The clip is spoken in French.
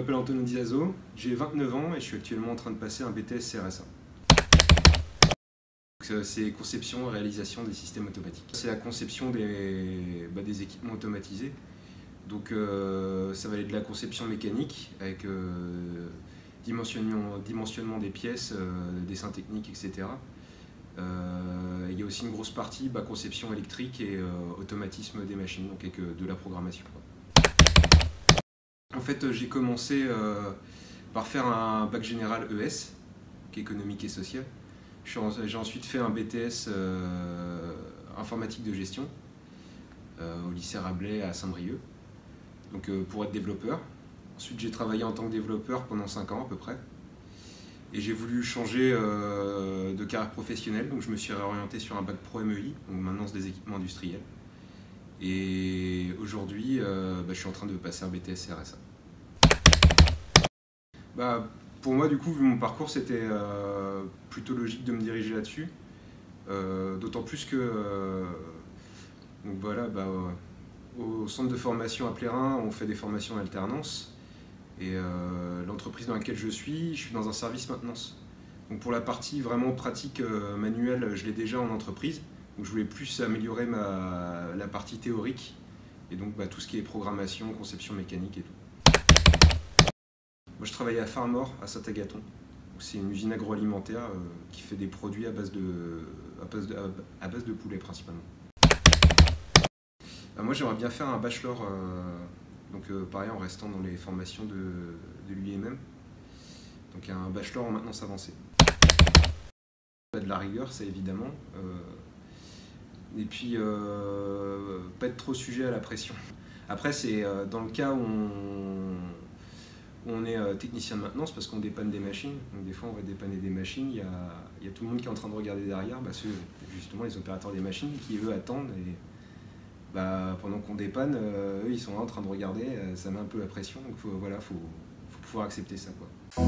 m'appelle Antonio Diazo, j'ai 29 ans et je suis actuellement en train de passer un BTS CRSA. C'est conception et réalisation des systèmes automatiques. C'est la conception des, bah, équipements automatisés. Donc euh, ça va aller de la conception mécanique avec euh, dimensionnement, des pièces, euh, dessins techniques, etc. il y a aussi une grosse partie bah, conception électrique et automatisme des machines, donc de la programmation. En fait, j'ai commencé par faire un bac général ES, qui économique et social. J'ai ensuite fait un BTS euh, informatique de gestion euh, au lycée Rabelais à Saint-Brieuc, donc euh, pour être développeur. Ensuite, j'ai travaillé en tant que développeur pendant 5 ans à peu près. Et j'ai voulu changer de carrière professionnelle, donc je me suis réorienté sur un bac pro MEI, donc maintenance des équipements industriels. Et aujourd'hui, bah, je suis en train de passer un BTS RSA. Bah, pour moi, du coup, vu mon parcours, c'était euh, plutôt logique de me diriger là-dessus. Euh, d'autant plus que, euh, voilà, bah, au centre de formation à Plérin, on fait des formations en alternance. Et l'entreprise dans laquelle je suis, je suis dans un service maintenance. Donc pour la partie vraiment pratique manuelle, je l'ai déjà en entreprise. Donc je voulais plus améliorer ma, la partie théorique. Et donc bah, tout ce qui est programmation, conception mécanique et tout. Moi, je travaillais à Farmor, à Saint-Agathon. C'est une usine agroalimentaire euh, qui fait des produits à base de, à base de, à base de poulet principalement. Euh, moi, j'aimerais bien faire un bachelor, euh, donc pareil en restant dans les formations de, de l'UIMM. Donc un bachelor en maintenance avancée. De la rigueur, c'est évidemment. Et puis, pas être trop sujet à la pression. Après, c'est dans le cas où on, on est euh, technicien de maintenance parce qu'on dépanne des machines. Donc des fois on va dépanner des machines, il y a, tout le monde qui est en train de regarder derrière, bah, justement les opérateurs des machines qui eux attendent et bah, pendant qu'on dépanne, euh, eux ils sont là en train de regarder, euh, ça met un peu la pression, donc voilà, faut, faut pouvoir accepter ça. Quoi.